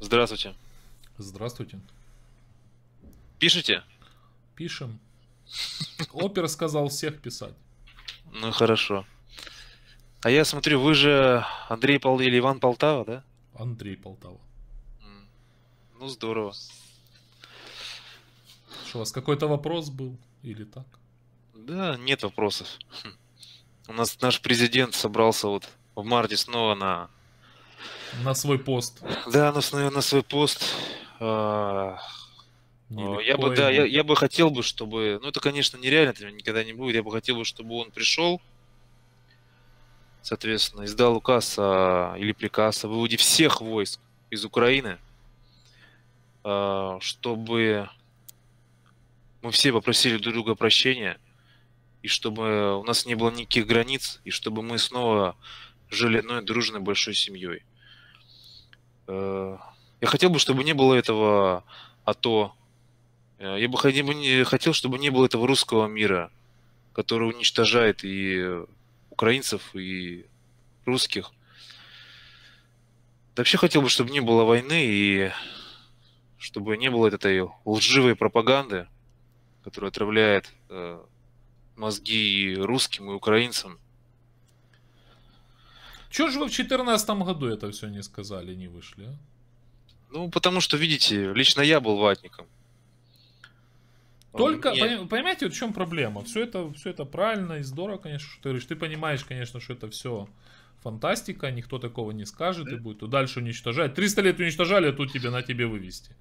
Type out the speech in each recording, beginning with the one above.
Здравствуйте. Здравствуйте. Пишите? Пишем. Опер сказал всех писать. Ну хорошо. А я смотрю, вы же Андрей Пол или Иван Полтава, да? Андрей Полтава. Ну здорово. Что, у вас какой-то вопрос был или так? Да, нет вопросов. Хм. У нас наш президент собрался вот в марте снова на... На свой пост. Да, на, на свой пост. А, Нелегко я бы, да, я, я бы хотел бы, чтобы, ну это, конечно, нереально, это никогда не будет. Я бы хотел бы, чтобы он пришел, соответственно, издал указ о, или приказ о выводе всех войск из Украины, а, чтобы мы все попросили друг друга прощения, и чтобы у нас не было никаких границ, и чтобы мы снова жили одной дружной большой семьей. Э, я хотел бы, чтобы не было этого АТО. Э, я бы хотел, чтобы не было этого русского мира, который уничтожает и украинцев, и русских. вообще хотел бы, чтобы не было войны и чтобы не было этой лживой пропаганды, которая отравляет э, мозги и русским, и украинцам. Чего же вы в 2014 году это все не сказали, не вышли, а? Ну, потому что, видите, лично я был ватником. Только, Мне... понимаете, вот в чем проблема? Все это, все это правильно и здорово, конечно, что ты говоришь. Ты понимаешь, конечно, что это все фантастика, никто такого не скажет да? и будет дальше уничтожать. 300 лет уничтожали, а тут тебе на тебе вывести.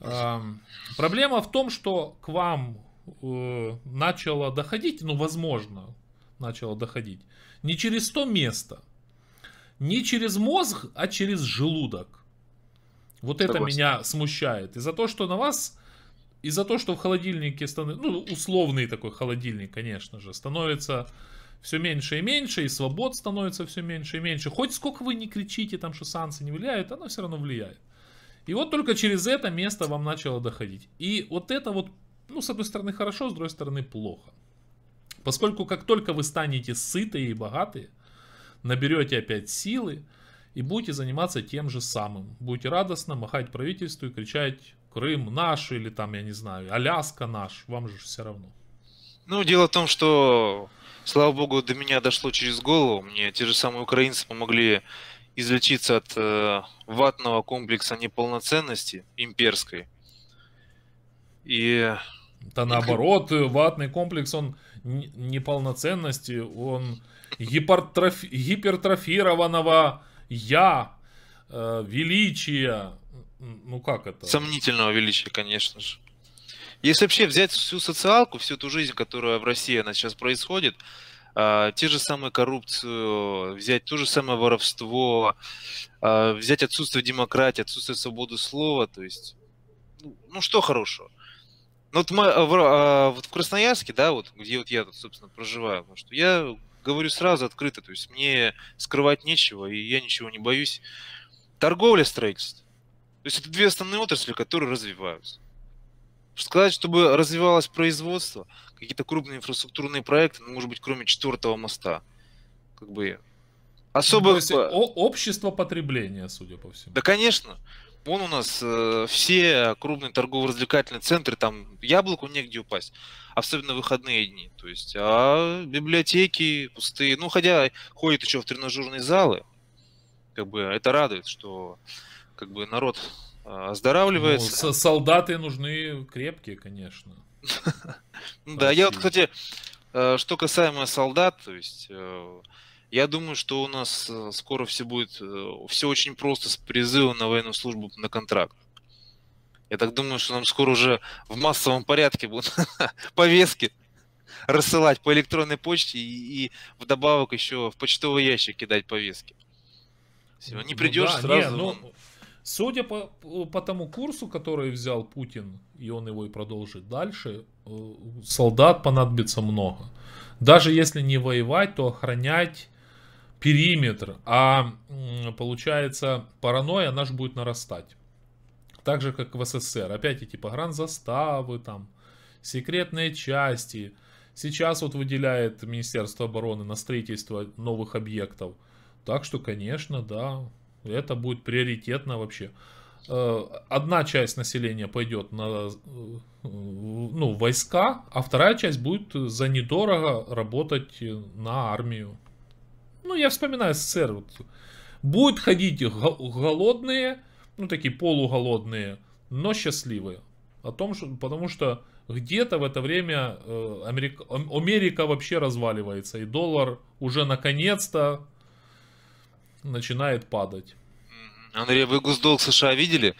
Эм, проблема в том, что к вам э, начало доходить, ну, возможно, начало доходить, не через то место, не через мозг, а через желудок. Вот это меня смущает. Из-за того, что на вас, из-за того, что в холодильнике становится, ну, условный такой холодильник, конечно же, становится все меньше и меньше, и свобод становится все меньше и меньше. Хоть сколько вы не кричите, там, что санкции не влияют, оно все равно влияет. И вот только через это место вам начало доходить. И вот это вот, ну, с одной стороны хорошо, с другой стороны плохо. Поскольку как только вы станете сытые и богатые, наберете опять силы, и будете заниматься тем же самым. Будете радостно махать правительству и кричать Крым наш или там, я не знаю, Аляска наш, вам же все равно. Ну, дело в том, что, слава богу, до меня дошло через голову. Мне те же самые украинцы помогли излечиться от э, ватного комплекса неполноценности имперской. И... Да наоборот, ватный комплекс, он неполноценности, он гипертрофи... гипертрофированного я, э, величия, ну как это? Сомнительного величия, конечно же. Если вообще взять всю социалку, всю ту жизнь, которая в России она сейчас происходит, э, те же самые коррупцию, взять то же самое воровство, э, взять отсутствие демократии, отсутствие свободы слова, то есть, ну, ну что хорошего? Ну вот, мы, а, вот в Красноярске, да, вот где вот я собственно, проживаю, потому что я говорю сразу открыто, то есть мне скрывать нечего, и я ничего не боюсь. Торговля, строительство. То есть это две основные отрасли, которые развиваются. Сказать, чтобы развивалось производство, какие-то крупные инфраструктурные проекты, ну, может быть, кроме четвертого моста. Как бы особо... То есть общество потребления, судя по всему. Да, конечно. Вон у нас э, все крупные торгово-развлекательные центры, там яблоку негде упасть, особенно в выходные дни. То есть, а библиотеки пустые. Ну, хотя ходят еще в тренажерные залы, как бы это радует, что как бы народ э, оздоравливается. Ну, солдаты нужны крепкие, конечно. Да, я вот, кстати, э, что касаемо солдат, то есть э, я думаю, что у нас э, скоро все будет, э, все очень просто с призывом на военную службу на контракт. Я так думаю, что нам скоро уже в массовом порядке будут повестки рассылать по электронной почте и, и вдобавок еще в почтовый ящик кидать повестки. Все, не придешь ну, да, сразу. Не, ну, судя по, по тому курсу, который взял Путин, и он его и продолжит дальше, э, солдат понадобится много. Даже если не воевать, то охранять периметр, а получается паранойя наш будет нарастать. Так же, как в СССР. Опять эти погранзаставы, там, секретные части. Сейчас вот выделяет Министерство обороны на строительство новых объектов. Так что, конечно, да, это будет приоритетно вообще. э, одна часть населения пойдет на э, ну, войска, а вторая часть будет за недорого работать на армию. Ну, я вспоминаю СССР. Вот. Будут ходить голодные, ну, такие полуголодные, но счастливые. О том, что, потому что где-то в это время э, Америка, Америка вообще разваливается, и доллар уже наконец-то начинает падать. Андрей, вы госдолг США видели?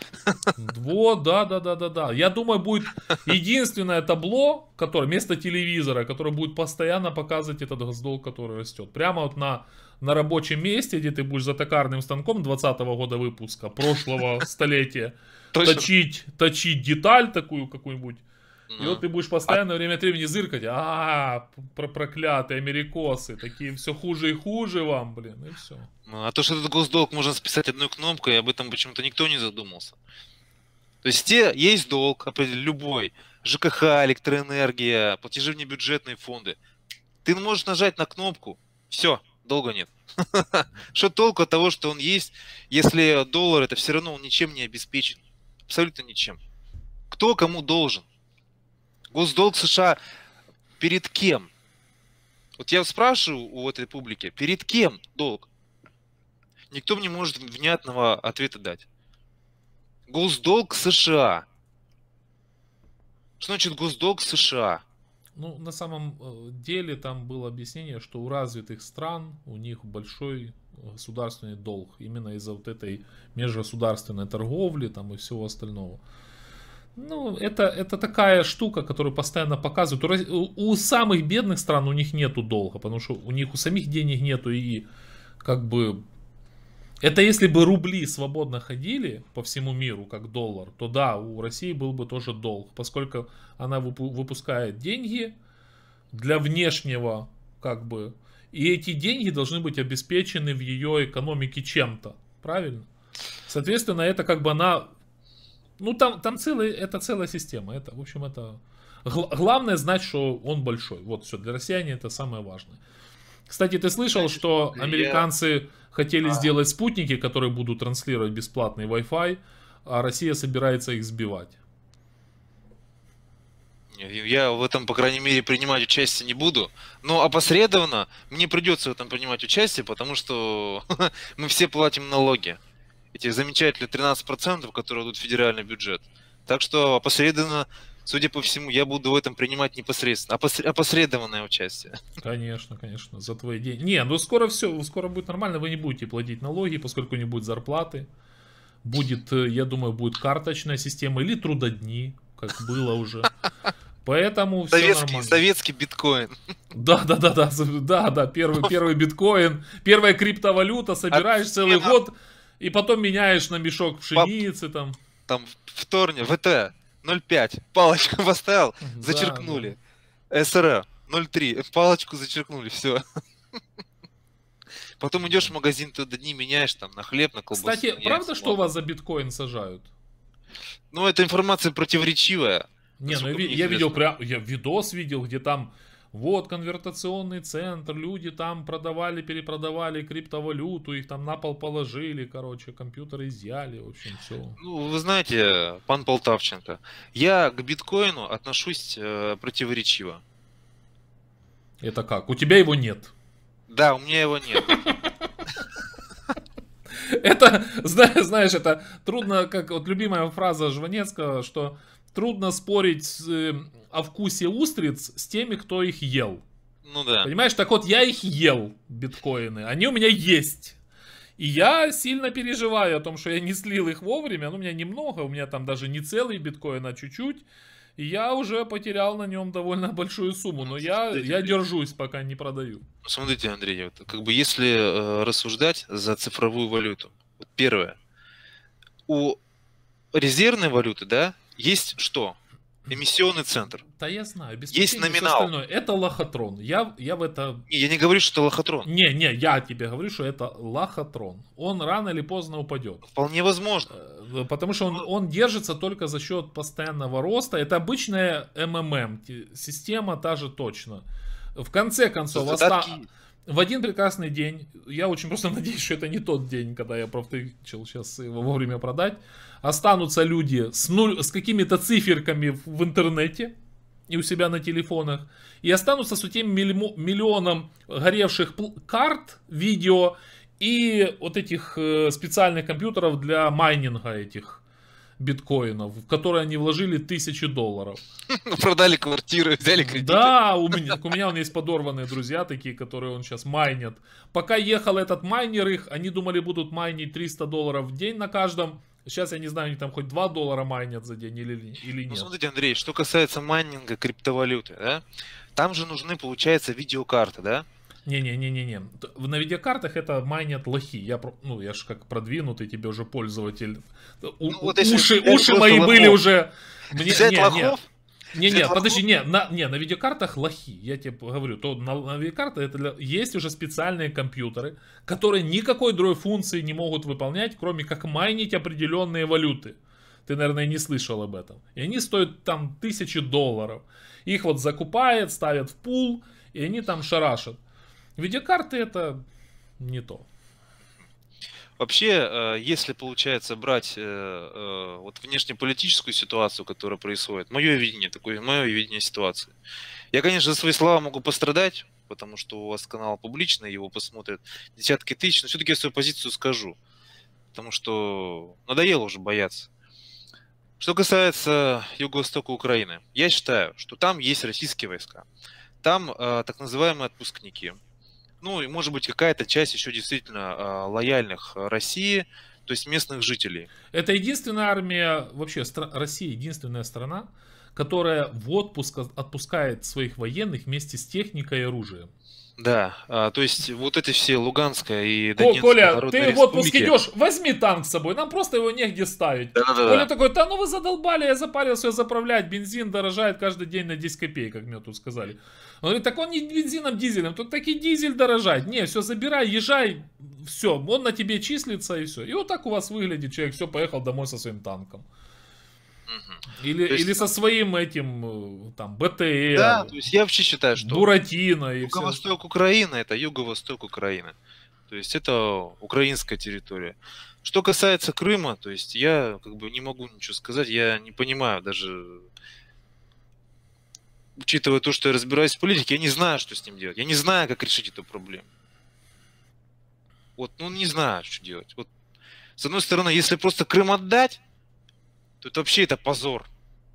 Вот, да, да, да, да, да. Я думаю, будет единственное табло, которое вместо телевизора, которое будет постоянно показывать этот госдолг, который растет. Прямо вот на, на рабочем месте, где ты будешь за токарным станком 20 -го года выпуска, прошлого столетия, точить, точить деталь такую какую-нибудь. И вот ты будешь постоянно время от времени зыркать, а, про проклятые америкосы, такие все хуже и хуже вам, блин, и все. Ну, а то, что этот госдолг можно списать одной кнопкой, об этом почему-то никто не задумался. То есть те, есть долг, любой, ЖКХ, электроэнергия, платежи в небюджетные фонды. Ты можешь нажать на кнопку, все, долга нет. Что толку от того, что он есть, если доллар это все равно он ничем не обеспечен. Абсолютно ничем. Кто кому должен? Госдолг США перед кем? Вот я спрашиваю у этой публики, перед кем долг? Никто мне может внятного ответа дать. Госдолг США. Что значит госдолг США? Ну, на самом э, деле там было объяснение, что у развитых стран у них большой государственный долг. Именно из-за вот этой межгосударственной торговли там и всего остального. Ну, это, это такая штука, которую постоянно показывают. У, у самых бедных стран у них нету долга, потому что у них у самих денег нету и как бы... Это если бы рубли свободно ходили по всему миру, как доллар, то да, у России был бы тоже долг, поскольку она выпускает деньги для внешнего, как бы, и эти деньги должны быть обеспечены в ее экономике чем-то, правильно? Соответственно, это как бы она ну, там, там целый, это целая система. Это, в общем, это... Главное знать, что он большой. Вот все, для россияне это самое важное. Кстати, ты слышал, что американцы хотели а. сделать спутники, которые будут транслировать бесплатный Wi-Fi, а Россия собирается их сбивать. Я в этом, по крайней мере, принимать участие не буду. Но опосредованно мне придется в этом принимать участие, потому что мы все платим налоги эти замечательные 13%, которые идут в федеральный бюджет. Так что опосредованно, судя по всему, я буду в этом принимать непосредственно, опосредованное участие. Конечно, конечно, за твои деньги. Не, ну скоро все, скоро будет нормально, вы не будете платить налоги, поскольку не будет зарплаты. Будет, э, я думаю, будет карточная система или трудодни, как было уже. Поэтому все советский, нормально. Советский биткоин. Да, да, да, да, да, да, первый, первый биткоин, первая криптовалюта, собираешь целый год, и потом меняешь на мешок пшеницы там. Там вторник, ВТ 0,5, палочку поставил, зачеркнули. Да. СР 0,3, палочку зачеркнули, все. Потом идешь в магазин, ты дни меняешь там на хлеб, на колбасу. Кстати, правда, что у вас за биткоин сажают? Ну, эта информация противоречивая. Не, ну я, я видел прям, я видос видел, где там вот конвертационный центр, люди там продавали, перепродавали криптовалюту, их там на пол положили, короче, компьютеры изъяли, в общем, все. Ну, вы знаете, пан Полтавченко, я к биткоину отношусь э, противоречиво. Это как? У тебя его нет? Да, у меня его нет. Это, знаешь, это трудно, как вот любимая фраза Жванецкого, что трудно спорить э, о вкусе устриц с теми, кто их ел. Ну да. Понимаешь, так вот я их ел, биткоины, они у меня есть. И я сильно переживаю о том, что я не слил их вовремя, ну у меня немного, у меня там даже не целый биткоин, а чуть-чуть. И я уже потерял на нем довольно большую сумму, но я, я держусь, пока не продаю. Смотрите, Андрей, вот, как бы если э, рассуждать за цифровую валюту, вот первое, у резервной валюты, да, есть что? Эмиссионный центр. Да я знаю. Есть номинал. Это лохотрон. Я, я в это... Не, я не говорю, что это лохотрон. Не, не, я тебе говорю, что это лохотрон. Он рано или поздно упадет. Вполне возможно. Э, потому что он, он держится только за счет постоянного роста. Это обычная МММ. Система та же точно. В конце концов, оста... в один прекрасный день, я очень просто надеюсь, что это не тот день, когда я провтычил сейчас его вовремя продать, останутся люди с, нуль, с какими-то циферками в интернете и у себя на телефонах, и останутся с этим миллионом горевших карт, видео и вот этих э, специальных компьютеров для майнинга этих биткоинов, в которые они вложили тысячи долларов. Продали квартиры, взяли кредиты. Да, у меня, у меня он есть подорванные друзья такие, которые он сейчас майнят. Пока ехал этот майнер их, они думали будут майнить 300 долларов в день на каждом. Сейчас я не знаю, они там хоть 2 доллара майнят за день или, или ну, нет. Ну, смотрите, Андрей, что касается майнинга криптовалюты, да, там же нужны, получается, видеокарты, да? Не-не-не-не-не. На видеокартах это майнят лохи. Я, ну, я же как продвинутый тебе уже пользователь. У, ну, вот уши уши мои лохов. были уже... Мне, Взять не, лохов? Не, не, подожди, не, на, не, на видеокартах лохи, я тебе говорю, то на, на видеокартах это для, есть уже специальные компьютеры, которые никакой другой функции не могут выполнять, кроме как майнить определенные валюты. Ты, наверное, не слышал об этом. И они стоят там тысячи долларов. Их вот закупают, ставят в пул, и они там шарашат. Видеокарты это не то. Вообще, э, если получается брать э, э, вот внешнеполитическую ситуацию, которая происходит, мое видение, такое мое видение ситуации. Я, конечно, за свои слова могу пострадать, потому что у вас канал публичный, его посмотрят десятки тысяч, но все-таки я свою позицию скажу, потому что надоело уже бояться. Что касается юго-востока Украины, я считаю, что там есть российские войска, там так называемые отпускники, ну и может быть какая-то часть еще действительно э, лояльных России, то есть местных жителей. Это единственная армия, вообще стра- Россия единственная страна, которая в отпуск отпускает своих военных вместе с техникой и оружием. Да, а, то есть вот эти все Луганская и Донецкая Коля, ты в отпуск идешь, возьми танк с собой, нам просто его негде ставить. Да, да, да. Коля такой, да ну вы задолбали, я запарился заправлять, бензин дорожает каждый день на 10 копеек, как мне тут сказали. Он говорит, так он не бензином, дизелем, тут таки дизель дорожает. Не, все, забирай, езжай, все, он на тебе числится и все. И вот так у вас выглядит человек, все, поехал домой со своим танком. Или, есть... или со своим этим, э, там, БТР. Да, то есть я вообще считаю, что... Буратино и Юго-восток все. Украины, это юго-восток Украины. То есть это украинская территория. Что касается Крыма, то есть я как бы не могу ничего сказать, я не понимаю даже, учитывая то, что я разбираюсь в политике, я не знаю, что с ним делать. Я не знаю, как решить эту проблему. Вот, ну не знаю, что делать. Вот, с одной стороны, если просто Крым отдать, это вообще это позор.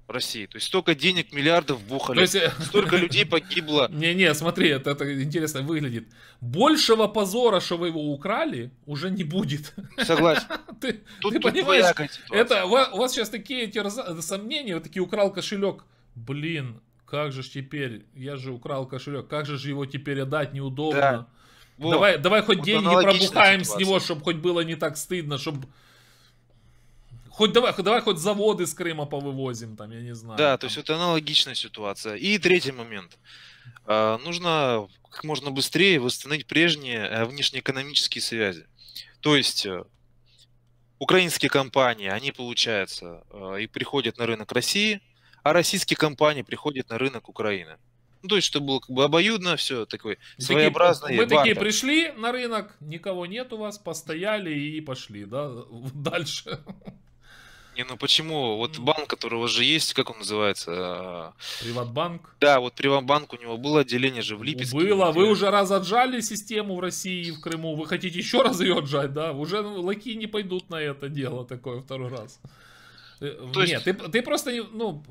России. То есть столько денег, миллиардов бухали, есть... Э, столько людей погибло. Не-не, смотри, это, это интересно выглядит. Большего позора, что вы его украли, уже не будет. Согласен. Ты, тут, ты тут понимаешь, это, у вас сейчас такие эти сомнения, вот такие украл кошелек. Блин, как же ж теперь, я же украл кошелек, как же же его теперь отдать, неудобно. Да. Вот. Давай, давай хоть вот деньги пробухаем ситуация. с него, чтобы хоть было не так стыдно, чтобы Хоть давай, давай хоть заводы с Крыма повывозим, там, я не знаю. Да, там. то есть это аналогичная ситуация. И третий момент. А, нужно как можно быстрее восстановить прежние э, внешнеэкономические связи. То есть э, украинские компании, они, получается, э, и приходят на рынок России, а российские компании приходят на рынок Украины. Ну, то есть, чтобы было как бы обоюдно, все такой своеобразный Мы такие пришли на рынок, никого нет у вас, постояли и пошли, да, дальше. Не, ну почему? Вот банк, который у вас же есть, как он называется? Приватбанк? Да, вот Приватбанк, у него было отделение же в Липецке. Было, вы уже раз отжали систему в России и в Крыму, вы хотите еще раз ее отжать, да? Уже ну, лаки не пойдут на это дело такое второй раз. Э, То Нет, есть... ты, ты просто, ну,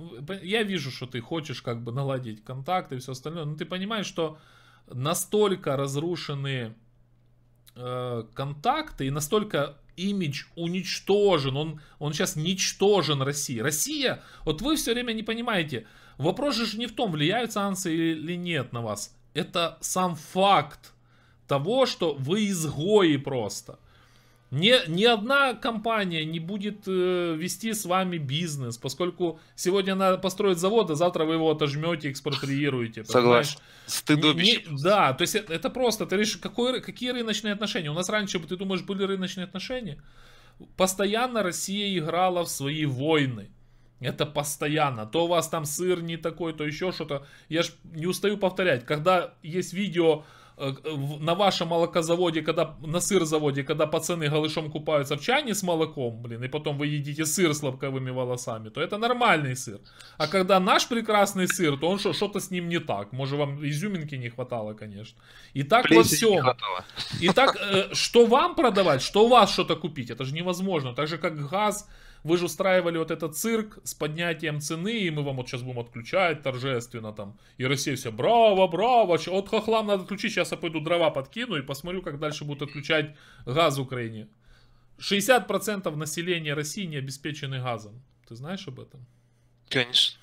я вижу, что ты хочешь как бы наладить контакты и все остальное, но ты понимаешь, что настолько разрушены э, контакты и настолько имидж уничтожен, он, он сейчас ничтожен России. Россия, вот вы все время не понимаете, вопрос же не в том, влияют санкции или нет на вас. Это сам факт того, что вы изгои просто. Ни, ни одна компания не будет э, вести с вами бизнес, поскольку сегодня надо построить завод, а завтра вы его отожмете, экспроприируете. Согласен. Стыдобище. Не, да, то есть это, это просто, ты решишь, какой, какие рыночные отношения. У нас раньше, ты думаешь, были рыночные отношения? Постоянно Россия играла в свои войны. Это постоянно. То у вас там сыр не такой, то еще что-то. Я ж не устаю повторять. Когда есть видео на вашем молокозаводе, когда на сыр-заводе, когда пацаны голышом купаются в чайне с молоком, блин, и потом вы едите сыр с лобковыми волосами, то это нормальный сыр. А когда наш прекрасный сыр, то он что, что-то с ним не так. Может, вам изюминки не хватало, конечно. И так Плесень во всем. И так, э, что вам продавать, что у вас что-то купить, это же невозможно. Так же, как газ, вы же устраивали вот этот цирк с поднятием цены, и мы вам вот сейчас будем отключать торжественно там. И Россия все, браво, браво, от хохлам надо отключить, сейчас я пойду дрова подкину и посмотрю, как дальше будут отключать газ в Украине. 60% населения России не обеспечены газом. Ты знаешь об этом? Конечно.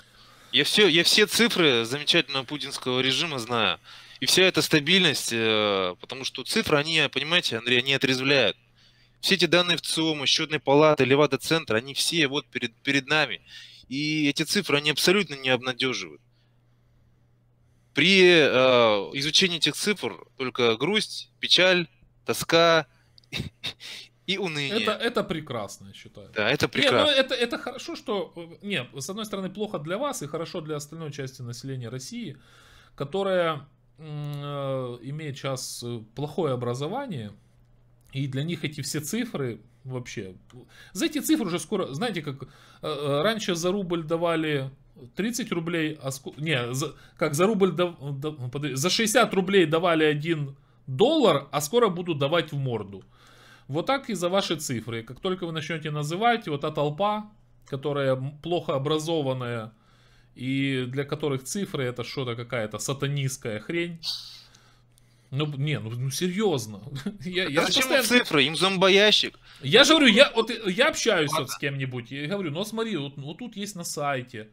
Я все, я все цифры замечательного путинского режима знаю. И вся эта стабильность, э, потому что цифры, они, понимаете, Андрей, они отрезвляют. Все эти данные в ЦИОМа, счетной палаты, Левада-центр, они все вот перед, перед нами. И эти цифры, они абсолютно не обнадеживают. При э, изучении этих цифр только грусть, печаль, тоска и уныние. Это, это прекрасно, я считаю. Да, это прекрасно. Не, ну это, это хорошо, что... Не, с одной стороны, плохо для вас и хорошо для остальной части населения России, которая э, имеет сейчас э, плохое образование, и для них эти все цифры вообще... За эти цифры уже скоро... Знаете, как э, э, раньше за рубль давали 30 рублей, а ск... не, за, как за рубль, дав... за 60 рублей давали 1 доллар, а скоро будут давать в морду. Вот так и за ваши цифры. Как только вы начнете называть, вот та толпа, которая плохо образованная, и для которых цифры это что-то какая-то сатанистская хрень, ну, не, ну, ну серьезно. я, я зачем постоянно... цифры? Им зомбоящик. Я же говорю, я, вот, я общаюсь вот с кем-нибудь, и говорю, ну смотри, вот, вот тут есть на сайте,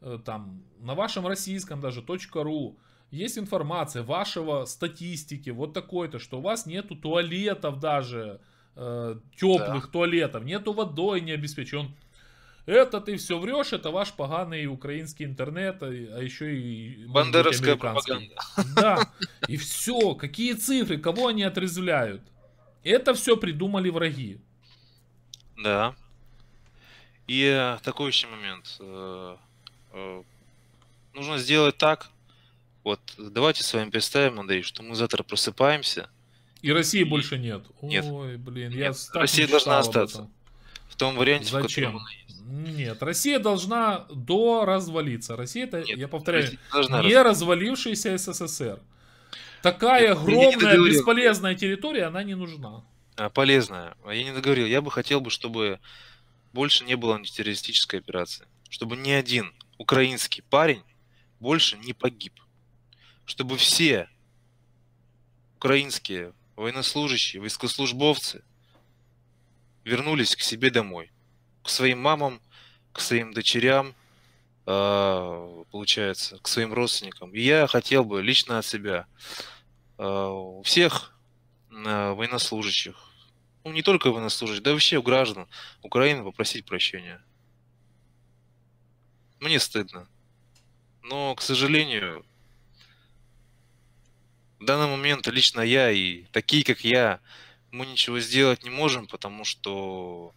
э, там, на вашем российском даже, .ру, есть информация вашего статистики, вот такой-то, что у вас нету туалетов даже, э, теплых да. туалетов, нету водой не обеспечен. Это ты все врешь, это ваш поганый украинский интернет, а, а еще и... Бандеровская пропаганда. Да, и все, какие цифры, кого они отрезвляют. Это все придумали враги. Да. И э, такой еще момент. Э, э, нужно сделать так, вот давайте с вами представим, Андрей, что мы завтра просыпаемся. И России и... больше нет. нет. Ой, блин, нет. я Россия должна остаться. В том варианте, Зачем? в котором она нет, Россия должна до развалиться. Россия это, Нет, я повторяю, не раз... развалившийся СССР. Такая Нет, огромная, бесполезная территория, она не нужна. А, полезная. А я не договорил. Я бы хотел бы, чтобы больше не было антитеррористической операции. Чтобы ни один украинский парень больше не погиб. Чтобы все украинские военнослужащие, войскослужбовцы вернулись к себе домой к своим мамам, к своим дочерям, а, получается, к своим родственникам. И я хотел бы лично от себя а, у всех а, военнослужащих, ну не только военнослужащих, да вообще у граждан Украины попросить прощения. Мне стыдно. Но, к сожалению, в данный момент лично я и такие, как я, мы ничего сделать не можем, потому что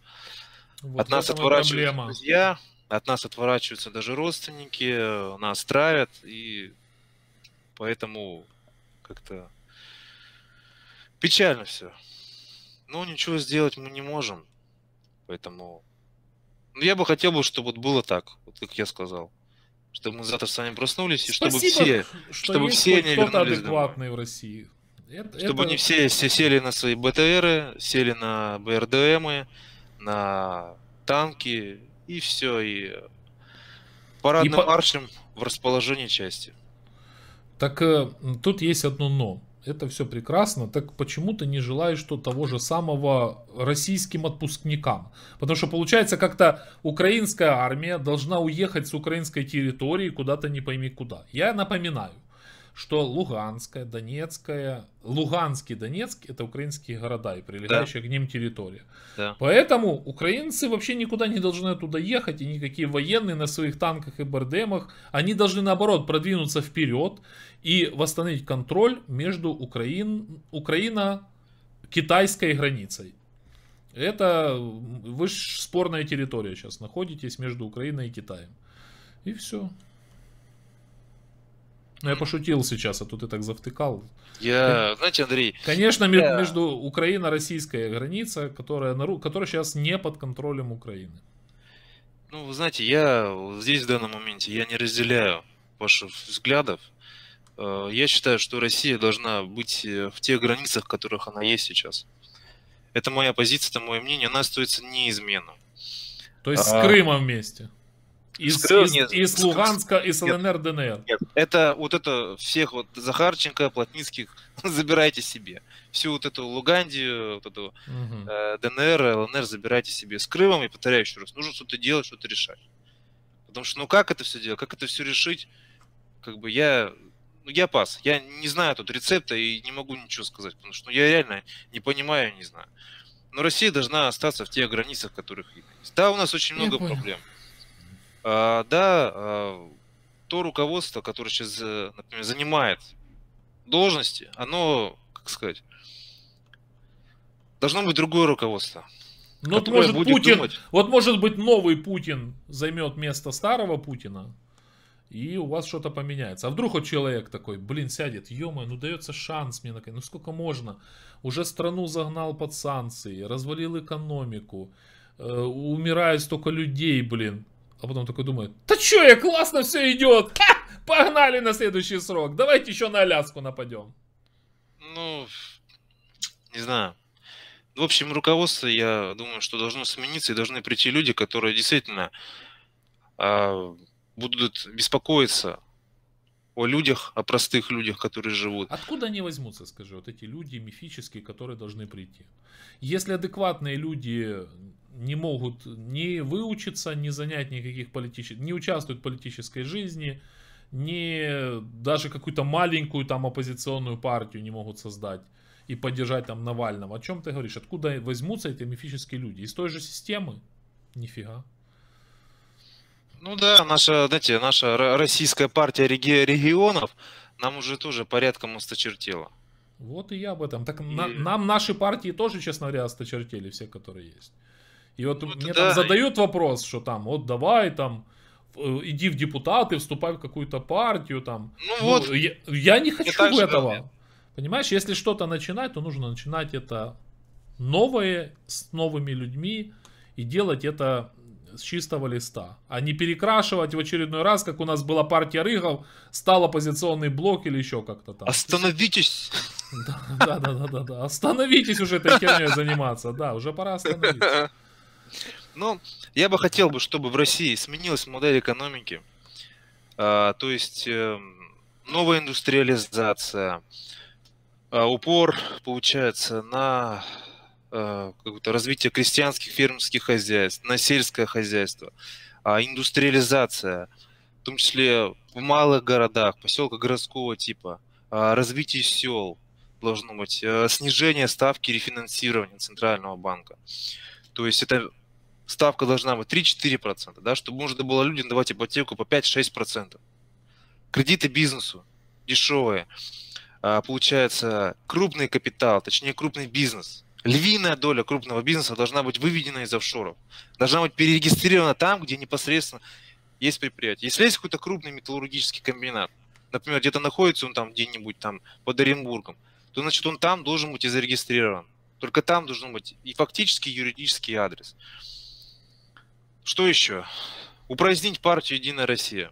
вот от нас отворачиваются проблема. друзья, от нас отворачиваются даже родственники, нас травят, и поэтому как-то печально все. Но ничего сделать мы не можем, поэтому ну, я бы хотел бы, чтобы вот было так, вот как я сказал. Чтобы мы завтра с вами проснулись, и чтобы все, что чтобы все не вернулись адекватный домой. в России. Это, чтобы это... не все, все сели на свои БТРы, сели на БРДМы, на танки, и все, и парадным и маршем в расположении части. Так э, тут есть одно но. Это все прекрасно, так почему ты не желаешь что того же самого российским отпускникам? Потому что получается как-то украинская армия должна уехать с украинской территории куда-то не пойми куда. Я напоминаю, что Луганская, Донецкая, Луганск и Донецк это украинские города и прилегающая да. к ним территория. Да. Поэтому украинцы вообще никуда не должны туда ехать, и никакие военные на своих танках и бардемах, они должны наоборот продвинуться вперед и восстановить контроль между Украин, Украино-китайской границей. Это вы спорная территория сейчас находитесь между Украиной и Китаем. И все. Ну, я пошутил сейчас, а тут ты так завтыкал. Я, знаете, Андрей... Конечно, я... между Украино-российская граница, которая, на, которая сейчас не под контролем Украины. Ну, вы знаете, я здесь в данном моменте, я не разделяю ваших взглядов. Э, я считаю, что Россия должна быть э, в тех границах, в которых она есть сейчас. Это моя позиция, это мое мнение, она остается неизменным. То есть а... с Крымом вместе? Из, Скрыл, из, нет, из Луганска, из ЛНР, нет, ДНР. Нет, это вот это всех вот Захарченко, Плотницких забирайте себе. Всю вот эту Лугандию, вот эту угу. э, ДНР, ЛНР забирайте себе. С Крымом, и повторяю еще раз, нужно что-то делать, что-то решать. Потому что, ну как это все делать, как это все решить, как бы я, ну я пас. Я не знаю тут рецепта и не могу ничего сказать, потому что ну, я реально не понимаю, не знаю. Но Россия должна остаться в тех границах, которых есть. Да, у нас очень много проблем. А, да, а, то руководство, которое сейчас, э, например, занимает должности, оно, как сказать, должно быть другое руководство. Ну, вот может Путин, думать... вот может быть новый Путин займет место старого Путина, и у вас что-то поменяется. А вдруг вот человек такой, блин, сядет, ё ну дается шанс мне, ну сколько можно? Уже страну загнал под санкции, развалил экономику, э, умирает столько людей, блин а потом такой думает, да чё, я классно все идет, Ха! погнали на следующий срок, давайте еще на Аляску нападем. Ну, не знаю. В общем, руководство, я думаю, что должно смениться, и должны прийти люди, которые действительно э, будут беспокоиться о людях, о простых людях, которые живут. Откуда они возьмутся, скажи, вот эти люди мифические, которые должны прийти? Если адекватные люди не могут ни выучиться, ни занять никаких политических, не участвуют в политической жизни, ни даже какую-то маленькую там оппозиционную партию не могут создать и поддержать там Навального. О чем ты говоришь? Откуда возьмутся эти мифические люди? Из той же системы? Нифига. Ну да, наша, знаете, наша российская партия реги регионов нам уже тоже порядком осточертела. Вот и я об этом. Так и... на, нам наши партии тоже, честно говоря, осточертели, все, которые есть. И вот, вот мне да. там задают вопрос, что там, вот давай там, иди в депутаты, вступай в какую-то партию там. Ну, ну вот. Я, я не хочу этого. Же, Понимаешь, если что-то начинать, то нужно начинать это новое, с новыми людьми и делать это с чистого листа, а не перекрашивать в очередной раз, как у нас была партия Рыгов, стал оппозиционный блок или еще как-то там. Остановитесь! Да, да, да, да, да. Остановитесь уже этой херней заниматься. Да, уже пора остановиться. Ну, я бы хотел бы, чтобы в России сменилась модель экономики. А, то есть э, новая индустриализация, а, упор, получается, на а, какое-то развитие крестьянских фермерских хозяйств, на сельское хозяйство, а, индустриализация, в том числе в малых городах, поселка городского типа, развитие сел должно быть, а, снижение ставки рефинансирования Центрального банка. То есть это ставка должна быть 3-4%, да, чтобы можно было людям давать ипотеку по 5-6%. Кредиты бизнесу дешевые. А, получается, крупный капитал, точнее крупный бизнес. Львиная доля крупного бизнеса должна быть выведена из офшоров. Должна быть перерегистрирована там, где непосредственно есть предприятие. Если есть какой-то крупный металлургический комбинат, например, где-то находится он там где-нибудь там под Оренбургом, то значит он там должен быть и зарегистрирован. Только там должен быть и фактический юридический адрес. Что еще? Упразднить партию «Единая Россия».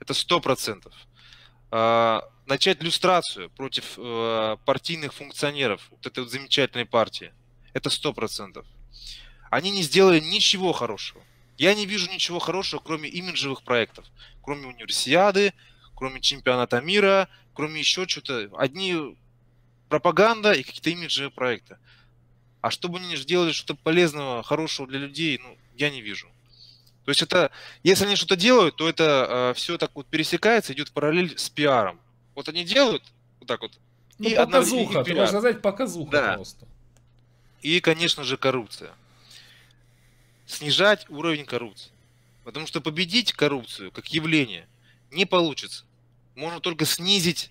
Это сто процентов. А, начать люстрацию против э, партийных функционеров вот этой вот замечательной партии. Это сто процентов. Они не сделали ничего хорошего. Я не вижу ничего хорошего, кроме имиджевых проектов. Кроме универсиады, кроме чемпионата мира, кроме еще что-то. Одни пропаганда и какие-то имиджевые проекты. А чтобы они сделали что-то полезного, хорошего для людей, ну, я не вижу. То есть это, если они что-то делают, то это э, все так вот пересекается, идет в параллель с пиаром. Вот они делают вот так вот. Ну, и показуха, и ты можешь сказать показуха да. просто. И, конечно же, коррупция. Снижать уровень коррупции. Потому что победить коррупцию как явление не получится. Можно только снизить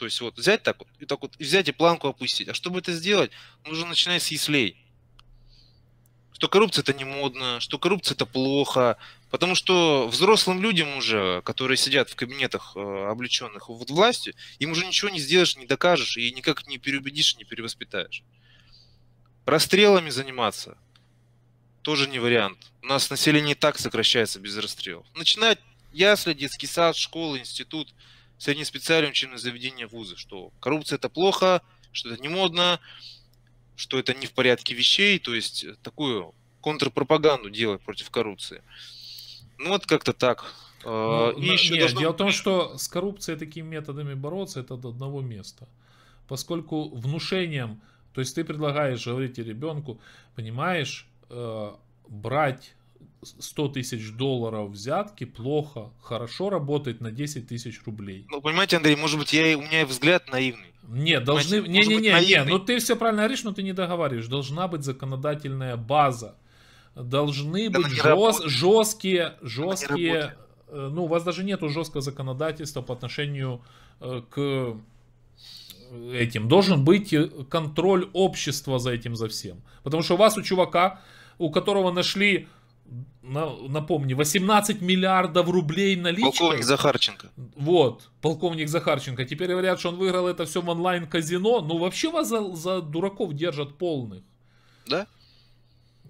то есть вот взять так вот, и так вот, и взять и планку опустить. А чтобы это сделать, нужно начинать с яслей. Что коррупция это не модно, что коррупция это плохо. Потому что взрослым людям уже, которые сидят в кабинетах, э, облеченных вот властью, им уже ничего не сделаешь, не докажешь и никак не переубедишь, не перевоспитаешь. Расстрелами заниматься тоже не вариант. У нас население и так сокращается без расстрелов. Начинать ясли, детский сад, школы, институт, среднеспециальное учебное заведение, вузы, что коррупция это плохо, что это не модно, что это не в порядке вещей, то есть такую контрпропаганду делать против коррупции. Ну вот как-то так. А, ну, и еще нет, должно... Дело в том, что с коррупцией такими методами бороться это до одного места. Поскольку внушением, то есть ты предлагаешь, говорите ребенку, понимаешь, э, брать 100 тысяч долларов взятки плохо, хорошо работать на 10 тысяч рублей. Ну, понимаете, Андрей, может быть, я, у меня взгляд наивный. Нет, должны... Не-не-не, не, ну ты все правильно говоришь, но ты не договариваешь. Должна быть законодательная база должны быть жест, жесткие, жесткие, э, ну, у вас даже нету жесткого законодательства по отношению э, к э, этим. Должен быть контроль общества за этим, за всем. Потому что у вас, у чувака, у которого нашли, напомни, 18 миллиардов рублей наличных. Полковник Захарченко. Вот, полковник Захарченко. Теперь говорят, что он выиграл это все в онлайн-казино. Ну, вообще вас за, за дураков держат полных. Да?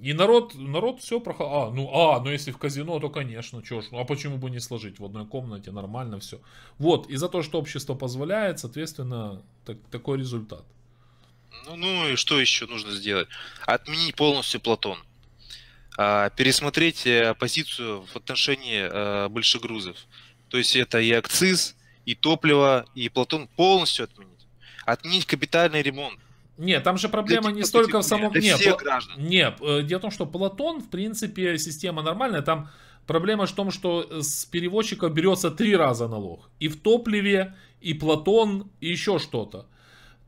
И народ, народ все проходит. А, ну, а, ну если в казино, то конечно, чё ж, ну, а почему бы не сложить в одной комнате, нормально все. Вот, и за то, что общество позволяет, соответственно, так, такой результат. Ну, ну и что еще нужно сделать? Отменить полностью Платон. А, пересмотреть э, позицию в отношении а, большегрузов. То есть это и акциз, и топливо, и Платон полностью отменить. Отменить капитальный ремонт нет, там же проблема не столько в самом... Нет, нет, э, дело в том, что Платон, в принципе, система нормальная. Там проблема в том, что с перевозчика берется три раза налог. И в топливе, и Платон, и еще что-то.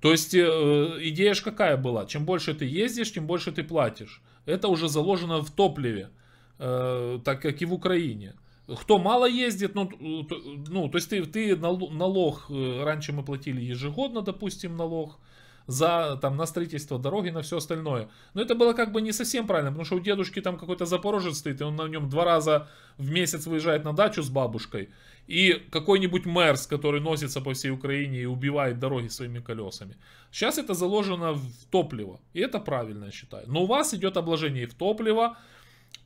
То есть э, идея же какая была? Чем больше ты ездишь, тем больше ты платишь. Это уже заложено в топливе, э, так как и в Украине. Кто мало ездит, ну, ну то есть ты, ты налог, раньше мы платили ежегодно, допустим, налог, за, там, на строительство дороги, на все остальное. Но это было как бы не совсем правильно, потому что у дедушки там какой-то запорожец стоит, и он на нем два раза в месяц выезжает на дачу с бабушкой. И какой-нибудь Мерс, который носится по всей Украине и убивает дороги своими колесами. Сейчас это заложено в топливо. И это правильно, я считаю. Но у вас идет обложение и в топливо,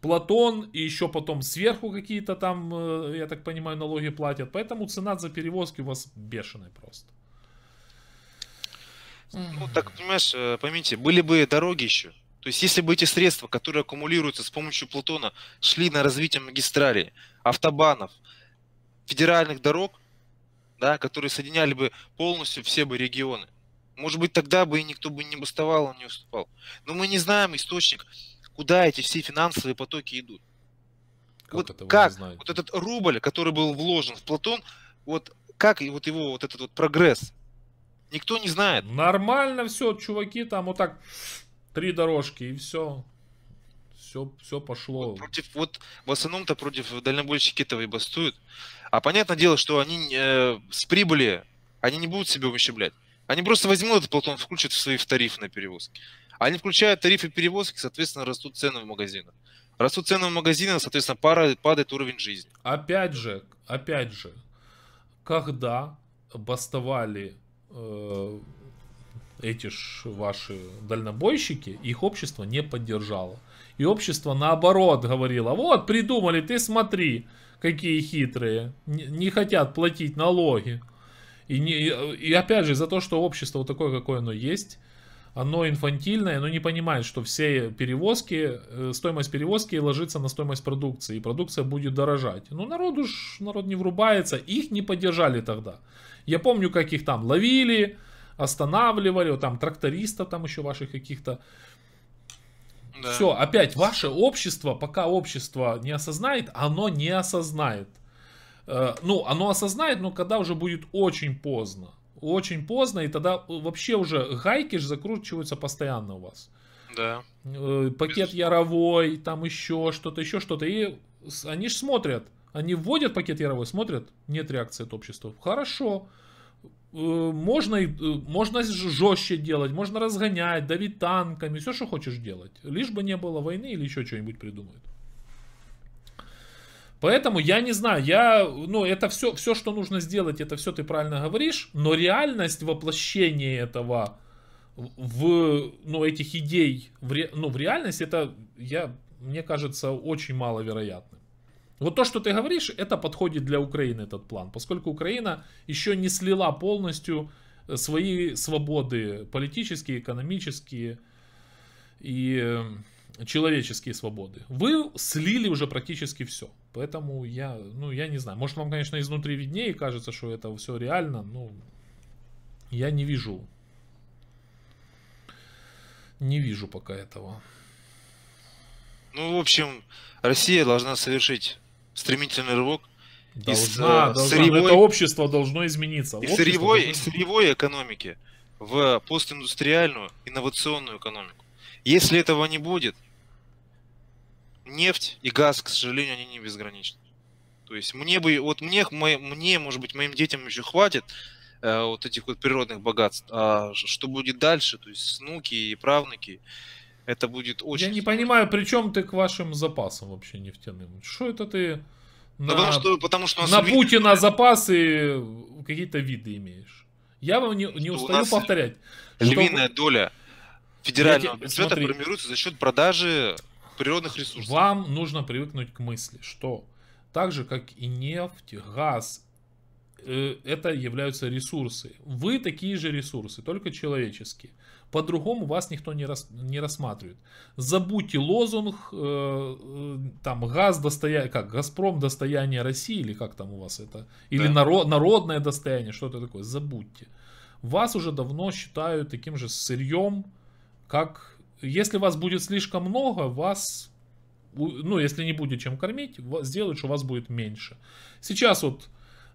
Платон и еще потом сверху какие-то там, э, я так понимаю, налоги платят. Поэтому цена за перевозки у вас бешеная просто. Ну, так, понимаешь, э, поймите, были бы дороги еще. То есть, если бы эти средства, которые аккумулируются с помощью Плутона, шли на развитие магистралей, автобанов, федеральных дорог, да, которые соединяли бы полностью все бы регионы, может быть, тогда бы и никто бы не бастовал, не уступал. Но мы не знаем источник, куда эти все финансовые потоки идут. Как вот как вот этот рубль, который был вложен в Платон, вот как и вот его вот этот вот прогресс, Никто не знает. Нормально все, чуваки, там вот так три дорожки и все. Все, все пошло. Вот, против, вот в основном-то против дальнобойщики этого и бастуют. А понятное дело, что они э, с прибыли, они не будут себя ущемлять. Они просто возьмут этот платон, включат в свои тарифы на перевозки. Они включают тарифы перевозки, соответственно, растут цены в магазинах. Растут цены в магазинах, соответственно, пара, падает уровень жизни. Опять же, опять же, когда бастовали э, эти ж ваши дальнобойщики, их общество не поддержало. И общество наоборот говорило, вот придумали, ты смотри, какие хитрые, не, не хотят платить налоги. И, не, и опять же, за то, что общество вот такое, какое оно есть, оно инфантильное, оно не понимает, что все перевозки, э, стоимость перевозки ложится на стоимость продукции, и продукция будет дорожать. Ну, народу ж, народ не врубается, их не поддержали тогда. Я помню, как их там ловили, останавливали, там трактористов там еще ваших каких-то. Да. Все, опять ваше общество, пока общество не осознает, оно не осознает. Э, ну, оно осознает, но когда уже будет очень поздно. Очень поздно, и тогда вообще уже гайки же закручиваются постоянно у вас. Да. Э, пакет Яровой, там еще что-то, еще что-то. И они же смотрят, они вводят пакет Яровой, смотрят, нет реакции от общества. Хорошо. Э, можно, э, можно жестче делать, можно разгонять, давить танками, все, что хочешь делать. Лишь бы не было войны или еще что-нибудь придумают. Поэтому я не знаю, я, ну, это все, все, что нужно сделать, это все ты правильно говоришь, но реальность воплощения этого в, ну, этих идей, в, ре, ну, в реальность, это, я, мне кажется, очень маловероятным. Вот то, что ты говоришь, это подходит для Украины этот план, поскольку Украина еще не слила полностью свои свободы политические, экономические и э, человеческие свободы. Вы слили уже практически все. Поэтому я, ну, я не знаю. Может, вам, конечно, изнутри виднее кажется, что это все реально, но я не вижу. Не вижу пока этого. Ну, в общем, Россия должна совершить стремительный рывок. Должна, из, должна. Сырьевой, это общество должно измениться. Из сырьевой, должно... из сырьевой экономики в постиндустриальную инновационную экономику. Если этого не будет, нефть и газ, к сожалению, они не безграничны. То есть мне бы, вот мне, мне, может быть, моим детям еще хватит э, вот этих вот природных богатств. А что будет дальше, то есть внуки и правнуки, это будет очень... Я не понимаю, при чем ты к вашим запасам вообще нефтяным? Что это ты на, потому что, потому что на Путина видно... запасы какие-то виды имеешь? Я вам не, не устаю повторять. Львиная что... доля федерального бюджета формируется за счет продажи природных ресурсов. Вам нужно привыкнуть к мысли, что так же, как и нефть, газ, э, это являются ресурсы. Вы такие же ресурсы, только человеческие. По-другому вас никто не, рас, не рассматривает. Забудьте лозунг, э, э, там, газ достояние, как, Газпром достояние России, или как там у вас это, или да. народ, народное достояние, что-то такое, забудьте. Вас уже давно считают таким же сырьем, как, если вас будет слишком много, вас, ну, если не будет чем кормить, сделают, что вас будет меньше. Сейчас вот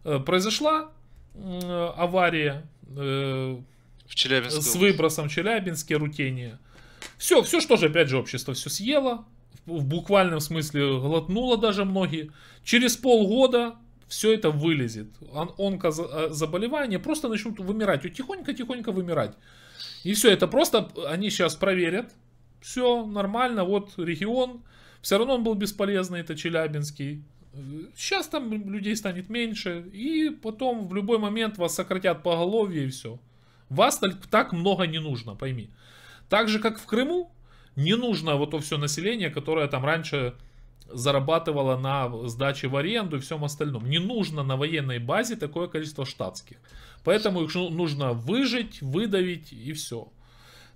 э, произошла э, авария, э, в Челябинске. С выбросом в Челябинске, рутение. Все, все, что же, опять же, общество все съело. В буквальном смысле глотнуло даже многие. Через полгода все это вылезет. Он, онкозаболевания просто начнут вымирать. Тихонько-тихонько вымирать. И все, это просто они сейчас проверят. Все нормально, вот регион. Все равно он был бесполезный, это Челябинский. Сейчас там людей станет меньше. И потом в любой момент вас сократят поголовье и все. Вас так много не нужно, пойми. Так же, как в Крыму, не нужно вот то все население, которое там раньше зарабатывало на сдаче в аренду и всем остальном. Не нужно на военной базе такое количество штатских. Поэтому их нужно выжить, выдавить и все.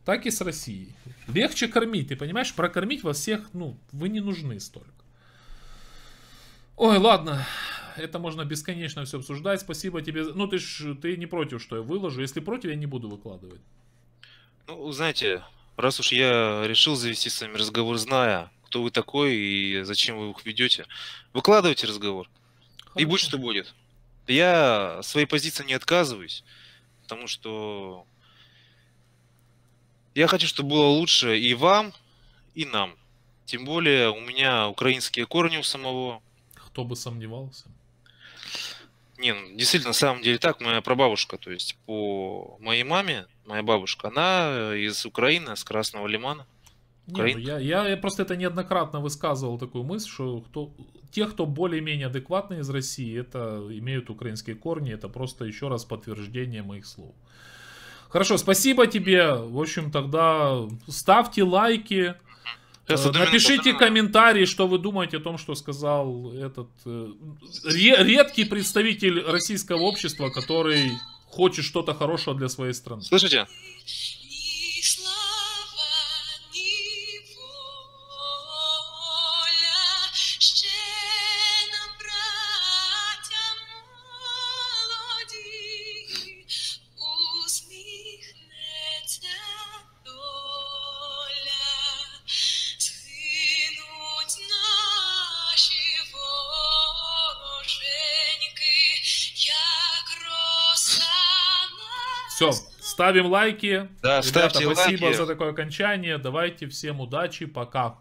Так и с Россией. Легче кормить, ты понимаешь? Прокормить вас всех, ну, вы не нужны столько. Ой, ладно это можно бесконечно все обсуждать. Спасибо тебе. Ну, ты ж ты не против, что я выложу. Если против, я не буду выкладывать. Ну, знаете, раз уж я решил завести с вами разговор, зная, кто вы такой и зачем вы их ведете, выкладывайте разговор. Хорошо. И будь что будет. Я своей позиции не отказываюсь, потому что я хочу, чтобы было лучше и вам, и нам. Тем более у меня украинские корни у самого. Кто бы сомневался. Не, ну, действительно, на самом деле так, моя прабабушка, то есть по моей маме, моя бабушка, она из Украины, с Красного Лимана. Не, ну я, я, просто это неоднократно высказывал такую мысль, что кто, те, кто более-менее адекватные из России, это имеют украинские корни, это просто еще раз подтверждение моих слов. Хорошо, спасибо тебе. В общем, тогда ставьте лайки, Сейчас, Напишите минуту, комментарий, что вы думаете о том, что сказал этот э, редкий представитель российского общества, который хочет что-то хорошего для своей страны. Слышите? Ставим лайки. Да, Ребята, спасибо лайки. за такое окончание. Давайте всем удачи, пока.